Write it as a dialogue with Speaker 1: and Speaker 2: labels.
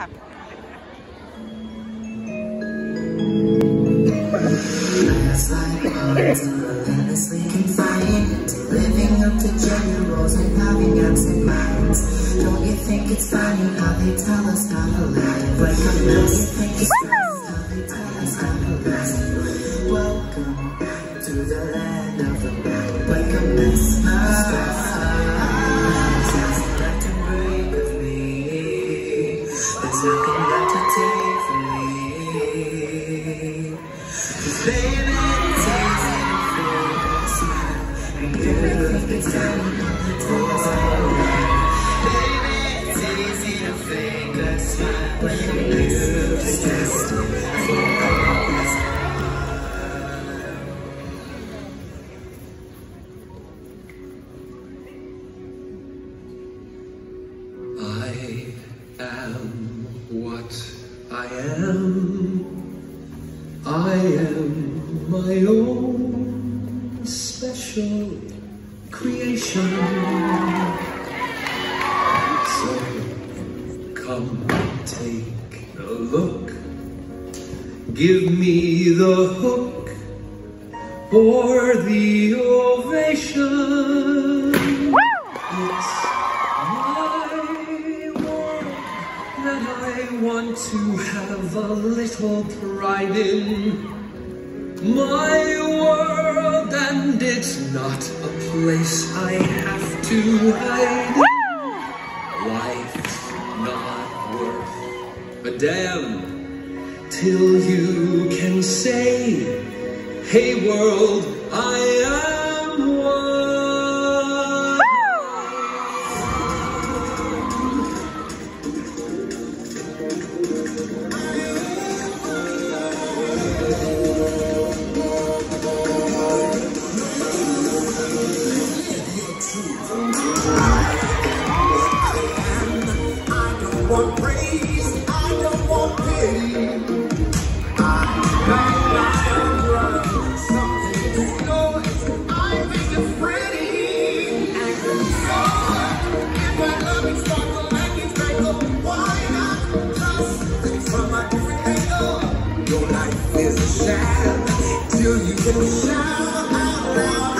Speaker 1: ค่ะ.
Speaker 2: Don't you think it's funny how they tell us not to lie? Like a mess, you think it's funny I am what I am I am my own special creation. So come take a look. Give me the hook or the ovation. It's I want to have a little pride in. My world, and it's not a place I have to hide. Life's not worth a damn till you can say, Hey world, I am
Speaker 3: just think from a different angle? Your life is a shadow till you can shout out loud.